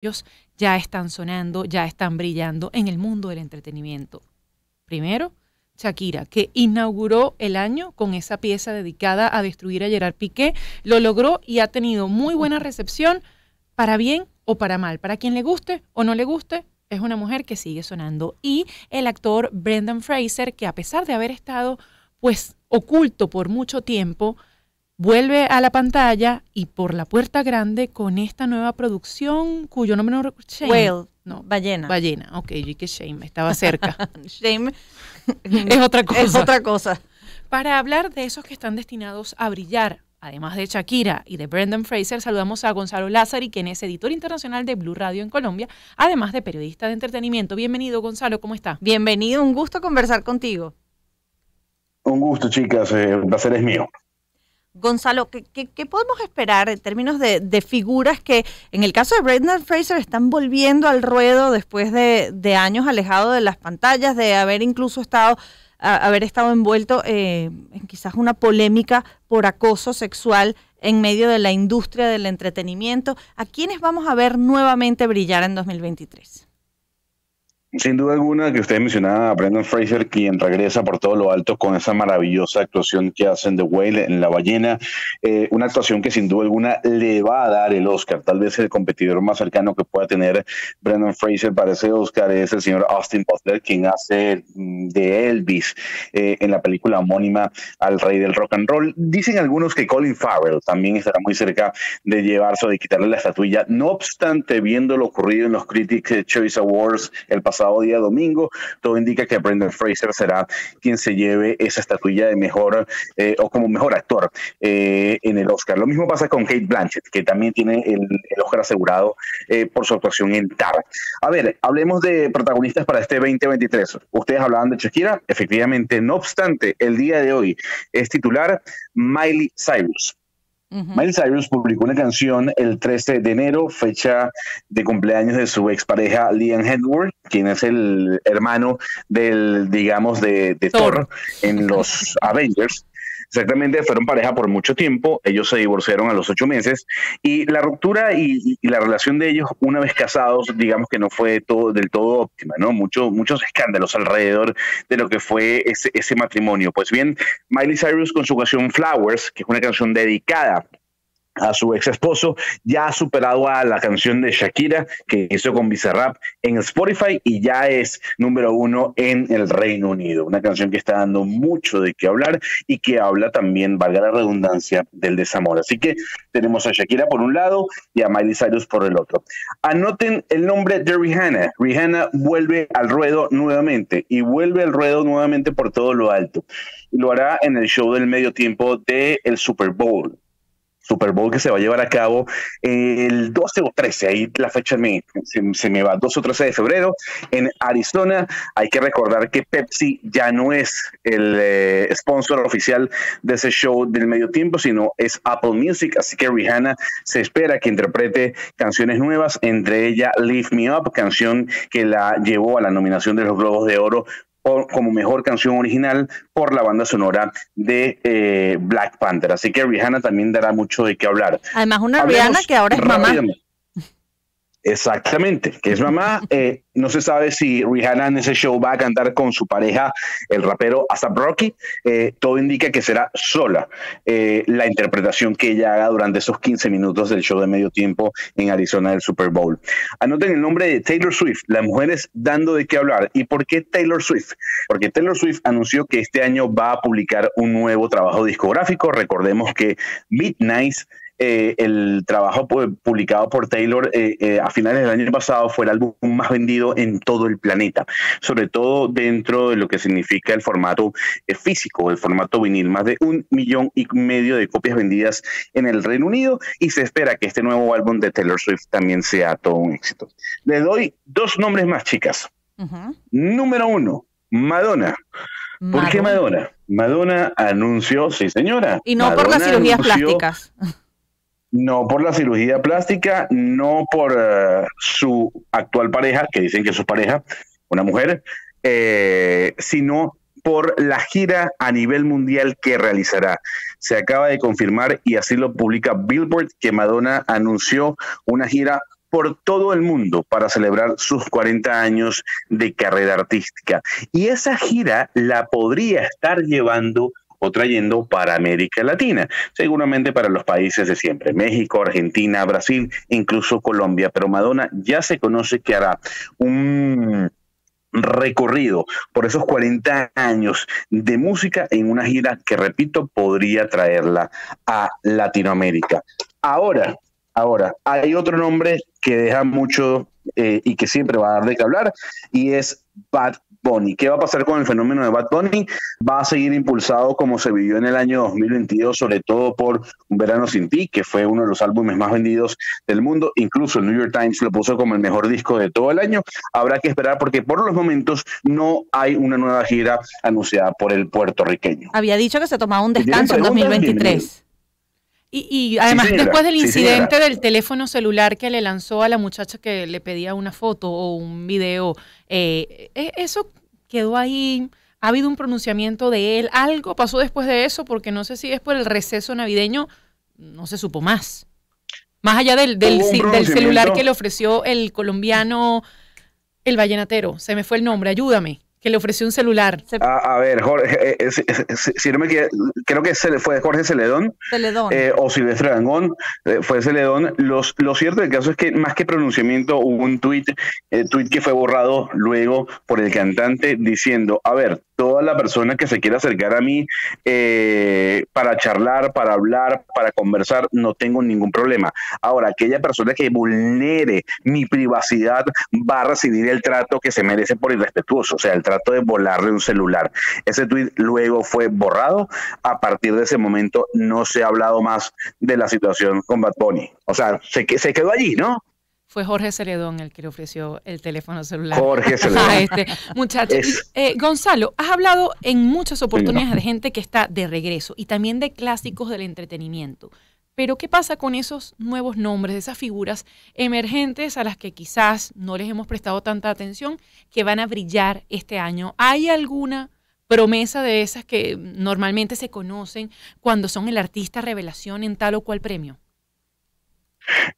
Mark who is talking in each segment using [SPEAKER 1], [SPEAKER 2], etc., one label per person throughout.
[SPEAKER 1] ellos ya están sonando, ya están brillando en el mundo del entretenimiento. Primero, Shakira, que inauguró el año con esa pieza dedicada a destruir a Gerard Piqué, lo logró y ha tenido muy buena recepción, para bien o para mal. Para quien le guste o no le guste, es una mujer que sigue sonando. Y el actor Brendan Fraser, que a pesar de haber estado pues oculto por mucho tiempo, vuelve a la pantalla y por la puerta grande con esta nueva producción cuyo nombre no
[SPEAKER 2] recuerdo. Whale. No, ballena.
[SPEAKER 1] Ballena, ok, y que Shame, estaba cerca.
[SPEAKER 2] shame
[SPEAKER 1] es otra cosa.
[SPEAKER 2] Es otra cosa.
[SPEAKER 1] Para hablar de esos que están destinados a brillar, además de Shakira y de Brendan Fraser, saludamos a Gonzalo Lázari, quien es editor internacional de Blue Radio en Colombia, además de periodista de entretenimiento. Bienvenido, Gonzalo, ¿cómo está?
[SPEAKER 2] Bienvenido, un gusto conversar contigo.
[SPEAKER 3] Un gusto, chicas, el eh, placer es mío.
[SPEAKER 2] Gonzalo, ¿qué, podemos esperar en términos de, figuras que en el caso de Brendan Fraser están volviendo al ruedo después de, años alejado de las pantallas, de haber incluso estado, haber estado envuelto eh, en quizás una polémica por acoso sexual en medio de la industria del entretenimiento? ¿A quiénes vamos a ver nuevamente brillar en 2023?
[SPEAKER 3] Sin duda alguna que usted mencionaba a Brendan Fraser, quien regresa por todo lo alto con esa maravillosa actuación que hacen The Whale en La Ballena, eh, una actuación que sin duda alguna le va a dar el Oscar. Tal vez el competidor más cercano que pueda tener Brendan Fraser para ese Oscar es el señor Austin Butler, quien hace mm, de Elvis eh, en la película homónima al rey del rock and roll. Dicen algunos que Colin Farrell también estará muy cerca de llevarse o de quitarle la estatuilla. No obstante, viendo lo ocurrido en los Critics Choice Awards el pasado día domingo. Todo indica que Brendan Fraser será quien se lleve esa estatuilla de mejor eh, o como mejor actor eh, en el Oscar. Lo mismo pasa con Kate Blanchett, que también tiene el, Oscar asegurado eh, por su actuación en Tar. A ver, hablemos de protagonistas para este 2023. Ustedes hablaban de Shakira, efectivamente, no obstante, el día de hoy es titular Miley Cyrus. Miley Cyrus publicó una canción el 13 de enero, fecha de cumpleaños de su expareja Liam Hemsworth, quien es el hermano del, digamos, de, de Thor en los Avengers. Exactamente, fueron pareja por mucho tiempo, ellos se divorciaron a los ocho meses y la ruptura y, la relación de ellos una vez casados, digamos que no fue todo, del todo óptima, ¿no? Mucho, muchos escándalos alrededor de lo que fue ese, ese matrimonio. Pues bien, Miley Cyrus con su canción Flowers, que es una canción dedicada a su ex esposo, ya ha superado a la canción de Shakira que hizo con Bizarrap en Spotify y ya es número uno en el Reino Unido. Una canción que está dando mucho de qué hablar y que habla también, valga la redundancia, del desamor. Así que tenemos a Shakira por un lado y a Miley Cyrus por el otro. Anoten el nombre de Rihanna. Rihanna vuelve al ruedo nuevamente y vuelve al ruedo nuevamente por todo lo alto. Lo hará en el show del medio tiempo del el Super Bowl. Super Bowl que se va a llevar a cabo el 12 o 13, ahí la fecha se, me va, 12 o 13 de febrero en Arizona. Hay que recordar que Pepsi ya no es el eh, sponsor oficial de ese show del medio tiempo, sino es Apple Music, así que Rihanna se espera que interprete canciones nuevas, entre ellas Lift Me Up, canción que la llevó a la nominación de los Globos de Oro como mejor canción original por la banda sonora de eh, Black Panther. Así que Rihanna también dará mucho de qué hablar.
[SPEAKER 2] Además, una Rihanna que ahora es mamá.
[SPEAKER 3] Exactamente, que es mamá. Eh, no se sabe si Rihanna en ese show va a cantar con su pareja, el rapero ASAP Rocky. Eh, todo indica que será sola eh, la interpretación que ella haga durante esos 15 minutos del show de medio tiempo en Arizona del Super Bowl. Anoten el nombre de Taylor Swift, las mujeres dando de qué hablar. ¿Y por qué Taylor Swift? Porque Taylor Swift anunció que este año va a publicar un nuevo trabajo discográfico. Recordemos que Midnight eh, el trabajo publicado por Taylor eh, eh, a finales del año pasado fue el álbum más vendido en todo el planeta, sobre todo dentro de lo que significa el formato físico, el formato vinil, más de un millón y medio de copias vendidas en el Reino Unido y se espera que este nuevo álbum de Taylor Swift también sea todo un éxito. Le doy dos nombres más, chicas. Número uno, Madonna. ¿Por qué Madonna? Madonna anunció, sí señora.
[SPEAKER 2] Y no por las cirugías plásticas.
[SPEAKER 3] No por la cirugía plástica, no por eh, su actual pareja, que dicen que es su pareja, una mujer, eh, sino por la gira a nivel mundial que realizará. Se acaba de confirmar y así lo publica Billboard que Madonna anunció una gira por todo el mundo para celebrar sus 40 años de carrera artística. Y esa gira la podría estar llevando o trayendo para América Latina, seguramente para los países de siempre, México, Argentina, Brasil, incluso Colombia, pero Madonna ya se conoce que hará un recorrido por esos 40 años de música en una gira que, repito, podría traerla a Latinoamérica. Ahora, ahora, hay otro nombre que deja mucho eh, y que siempre va a dar de qué hablar y es Bad Bunny. ¿Qué va a pasar con el fenómeno de Bad Bunny? Va a seguir impulsado como se vivió en el año 2022, sobre todo por Un Verano Sin Ti, que fue uno de los álbumes más vendidos del mundo. Incluso el New York Times lo puso como el mejor disco de todo el año. Habrá que esperar porque por los momentos no hay una nueva gira anunciada por el puertorriqueño.
[SPEAKER 2] Había dicho que se tomaba un descanso en 2023.
[SPEAKER 1] Y, además, después del incidente del teléfono celular que le lanzó a la muchacha que le pedía una foto o un video, eh, e, eso quedó ahí. Ha habido un pronunciamiento de él. Algo pasó después de eso, porque no sé si es por el receso navideño, no se supo más. Más allá del, del, del celular que le ofreció el colombiano, el vallenatero. Se me fue el nombre, ayúdame que le ofreció un celular.
[SPEAKER 3] A, ver, Jorge, eh, eh, si, no me creo que fue Jorge Celedón,
[SPEAKER 2] Celedón.
[SPEAKER 3] Eh, o Silvestre Dangón, fue Celedón. Los, lo cierto del caso es que más que pronunciamiento hubo un tuit, tuit que fue borrado luego por el cantante diciendo, a ver, toda la persona que se quiera acercar a mí eh, para charlar, para hablar, para conversar, no tengo ningún problema. Ahora, aquella persona que vulnere mi privacidad va a recibir el trato que se merece por irrespetuoso, o sea, el trato de volarle un celular. Ese tweet luego fue borrado. A partir de ese momento no se ha hablado más de la situación con Bad Bunny. O sea, se, se quedó allí, ¿no?
[SPEAKER 1] Fue Jorge Celedón el que le ofreció el teléfono celular.
[SPEAKER 3] Jorge Celedón.
[SPEAKER 1] A este muchacho. Eh, Gonzalo, has hablado en muchas oportunidades de gente que está de regreso y también de clásicos del entretenimiento. Pero ¿qué pasa con esos nuevos nombres, esas figuras emergentes a las que quizás no les hemos prestado tanta atención, que van a brillar este año? ¿Hay alguna promesa de esas que normalmente se conocen cuando son el artista revelación en tal o cual premio?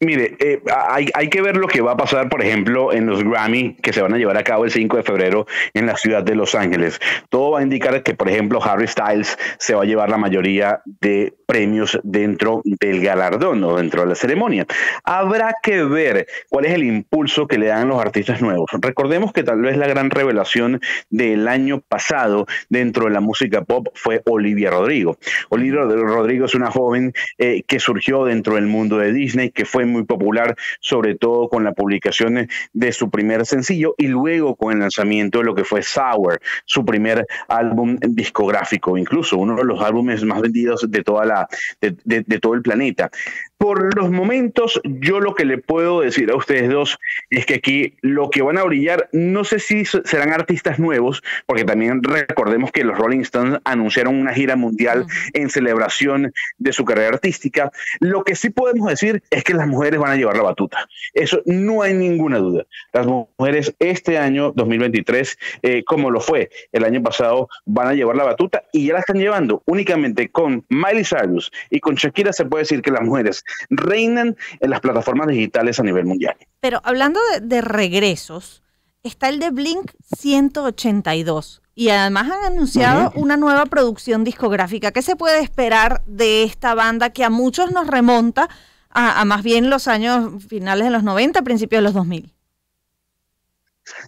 [SPEAKER 3] Mire, eh, hay, hay, que ver lo que va a pasar, por ejemplo, en los Grammy que se van a llevar a cabo el 5 de febrero en la ciudad de Los Ángeles. Todo va a indicar que, por ejemplo, Harry Styles se va a llevar la mayoría de premios dentro del galardón o dentro de la ceremonia. Habrá que ver cuál es el impulso que le dan los artistas nuevos. Recordemos que tal vez la gran revelación del año pasado dentro de la música pop fue Olivia Rodrigo. Olivia Rodrigo es una joven eh, que surgió dentro del mundo de Disney que fue muy popular, sobre todo con la publicación de su primer sencillo y luego con el lanzamiento de lo que fue Sour, su primer álbum discográfico, incluso uno de los álbumes más vendidos de toda la de todo el planeta. Por los momentos, yo lo que le puedo decir a ustedes dos es que aquí lo que van a brillar, no sé si serán artistas nuevos, porque también recordemos que los Rolling Stones anunciaron una gira mundial en celebración de su carrera artística. Lo que sí podemos decir es que las mujeres van a llevar la batuta. Eso no hay ninguna duda. Las mujeres este año 2023, eh, como lo fue el año pasado, van a llevar la batuta y ya la están llevando únicamente con Miley Cyrus y con Shakira. Se puede decir que las mujeres reinan en las plataformas digitales a nivel mundial.
[SPEAKER 2] Pero hablando de, regresos, está el de Blink 182 y además han anunciado una nueva producción discográfica. ¿Qué se puede esperar de esta banda que a muchos nos remonta a, a más bien los años finales de los 90, principios de los 2000?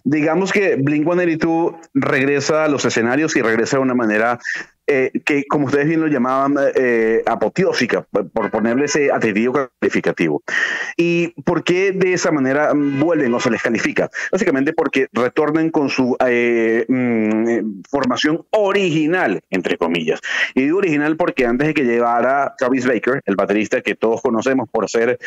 [SPEAKER 3] Digamos que Blink 182 regresa a los escenarios y regresa de una manera eh, que, como ustedes bien lo llamaban, eh, apoteósica, por ponerle ese adjetivo calificativo. ¿Y por qué de esa manera vuelven o se les califica? Básicamente porque retornan con su eh, mm, formación original, entre comillas. Y digo original porque antes de que llegara Travis Baker, el baterista que todos conocemos por ser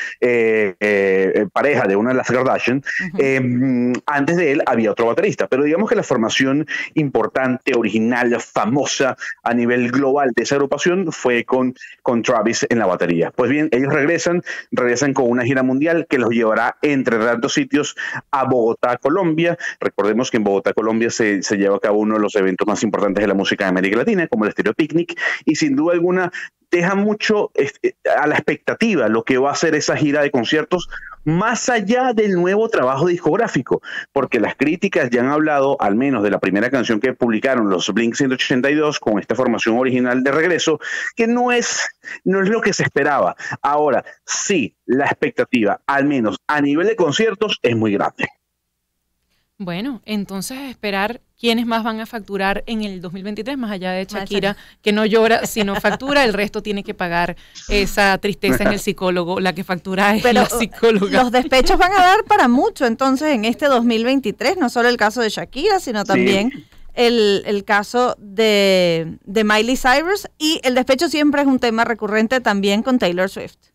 [SPEAKER 3] pareja de una de las Kardashian, mm, antes de él había otro baterista. Pero digamos que la formación importante, original, famosa, a nivel global de esa agrupación fue con, con Travis en la batería. Pues bien, ellos regresan, regresan con una gira mundial que los llevará entre tantos sitios a Bogotá, Colombia. Recordemos que en Bogotá, Colombia se, se lleva a cabo uno de los eventos más importantes de la música de América Latina, como el Estéreo Picnic, y sin duda alguna deja mucho este, a la expectativa lo que va a ser esa gira de conciertos más allá del nuevo trabajo discográfico, porque las críticas ya han hablado, al menos de la primera canción que publicaron los Blink 182 con esta formación original de regreso, que no es, no es lo que se esperaba. Ahora, sí, la expectativa, al menos a nivel de conciertos, es muy grande.
[SPEAKER 1] Bueno, entonces esperar quiénes más van a facturar en el 2023, más allá de Shakira, que no llora, sino factura, el resto tiene que pagar esa tristeza en el psicólogo, la que factura es la psicóloga.
[SPEAKER 2] Los despechos van a dar para mucho entonces en este 2023, no solo el caso de Shakira, sino también el, el, caso de, de Miley Cyrus y el despecho siempre es un tema recurrente también con Taylor Swift.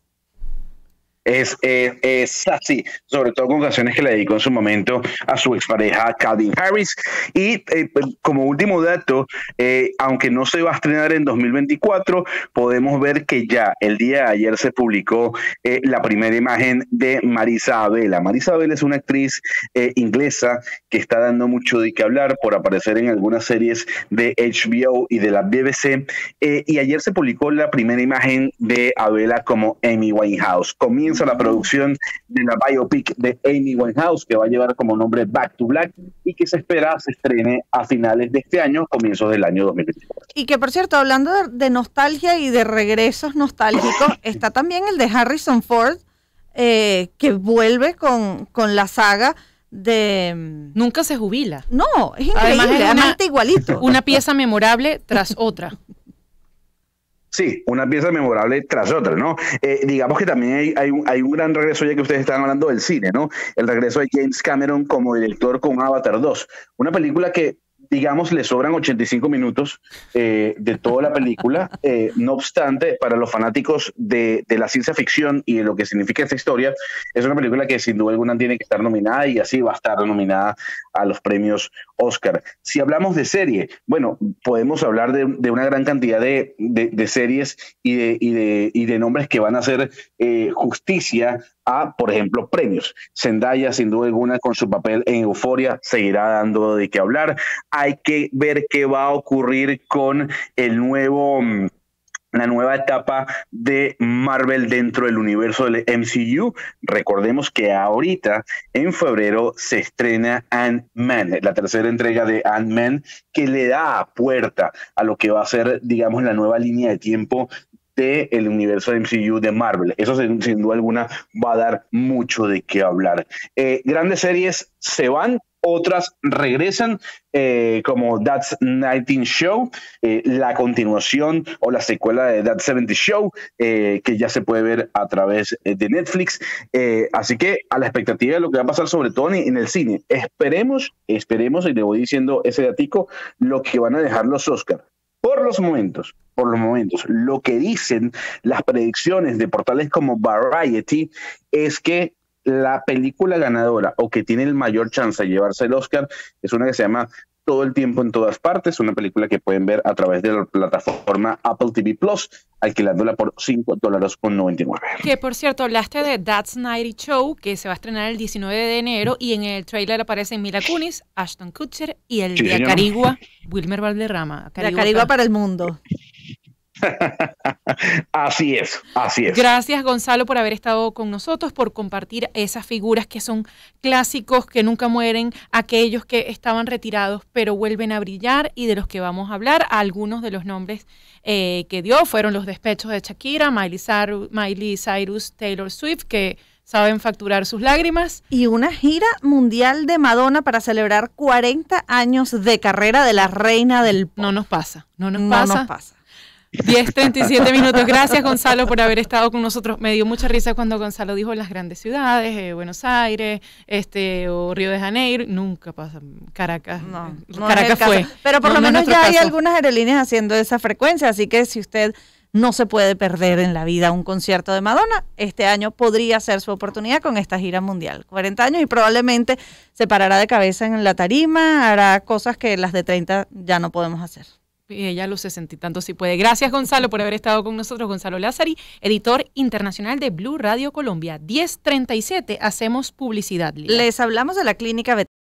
[SPEAKER 3] Es, así, sobre todo con canciones que le dedicó en su momento a su expareja Calvin Harris. Y eh, pues, como último dato, eh, aunque no se va a estrenar en 2024, podemos ver que ya el día de ayer se publicó eh, la primera imagen de Marisa Abela. Marisa Abela es una actriz inglesa que está dando mucho de qué hablar por aparecer en algunas series de HBO y de la BBC. y ayer se publicó la primera imagen de Abela como Amy Winehouse. Comienza la producción de la biopic de Amy Winehouse, que va a llevar como nombre Back to Black y que se espera se estrene a finales de este año, comienzos del año 2024.
[SPEAKER 2] Y que, por cierto, hablando de, nostalgia y de regresos nostálgicos, está también el de Harrison Ford, eh, que vuelve con, con la saga de...
[SPEAKER 1] Mm, Nunca se jubila.
[SPEAKER 2] No, es increíble, además, igualito.
[SPEAKER 1] Una pieza memorable tras otra.
[SPEAKER 3] Sí, una pieza memorable tras otra, ¿no? Eh, digamos que también hay, un, hay, un, gran regreso, ya que ustedes están hablando del cine, ¿no? El regreso de James Cameron como director con Avatar 2, una película que digamos, le sobran 85 minutos eh, de toda la película. Eh, no obstante, para los fanáticos de, de, la ciencia ficción y de lo que significa esta historia, es una película que sin duda alguna tiene que estar nominada y así va a estar nominada a los premios Oscar. Si hablamos de serie, bueno, podemos hablar de, de una gran cantidad de, de series y de, y, de, y de nombres que van a hacer eh, justicia por ejemplo, premios. Zendaya, sin duda alguna, con su papel en Euforia, seguirá dando de qué hablar. Hay que ver qué va a ocurrir con el nuevo mm, la nueva etapa de Marvel dentro del universo del MCU. Recordemos que ahorita, en febrero, se estrena Ant-Man, la tercera entrega de Ant-Man, que le da puerta a lo que va a ser, digamos, la nueva línea de tiempo el universo MCU de Marvel. Eso sin, duda alguna va a dar mucho de qué hablar. Eh, grandes series se van, otras regresan, eh, como That's 19 Show, eh, la continuación o la secuela de That 70 Show, que ya se puede ver a través de Netflix. así que a la expectativa de lo que va a pasar, sobre todo en, el cine, esperemos, esperemos, y le voy diciendo ese datico, lo que van a dejar los Oscars. Por los momentos, por los momentos, lo que dicen las predicciones de portales como Variety es que la película ganadora o que tiene el mayor chance de llevarse el Oscar es una que se llama todo el tiempo en todas partes, una película que pueden ver a través de la plataforma Apple TV Plus, alquilándola por 5 dólares con 99.
[SPEAKER 1] Que por cierto, hablaste de That's Nighty Show, que se va a estrenar el 19 de enero, y en el trailer aparecen Mila Kunis, Ashton Kutcher y el de Carigua, Wilmer Valderrama.
[SPEAKER 2] La Carigua para el mundo.
[SPEAKER 3] así es, así es.
[SPEAKER 1] Gracias Gonzalo por haber estado con nosotros, por compartir esas figuras que son clásicos, que nunca mueren, aquellos que estaban retirados pero vuelven a brillar y de los que vamos a hablar. Algunos de los nombres eh, que dio fueron los despechos de Shakira, Miley Cyrus, Miley Cyrus, Taylor Swift, que saben facturar sus lágrimas.
[SPEAKER 2] Y una gira mundial de Madonna para celebrar 40 años de carrera de la reina del
[SPEAKER 1] No nos pasa, no nos pasa. No nos pasa. 10.37 minutos. Gracias, Gonzalo, por haber estado con nosotros. Me dio mucha risa cuando Gonzalo dijo las grandes ciudades, eh, Buenos Aires, este, o Río de Janeiro. Nunca pasa. Caracas. No, Caracas fue.
[SPEAKER 2] Pero por lo menos ya hay algunas aerolíneas haciendo esa frecuencia, así que si usted no se puede perder en la vida un concierto de Madonna. Este año podría ser su oportunidad con esta gira mundial. 40 años y probablemente se parará de cabeza en la tarima, hará cosas que las de 30 ya no podemos hacer.
[SPEAKER 1] Y ella los sesenta y si puede. Gracias, Gonzalo, por haber estado con nosotros. Gonzalo Lázari, editor internacional de Blue Radio Colombia. 1037, hacemos publicidad.
[SPEAKER 2] Les hablamos de la clínica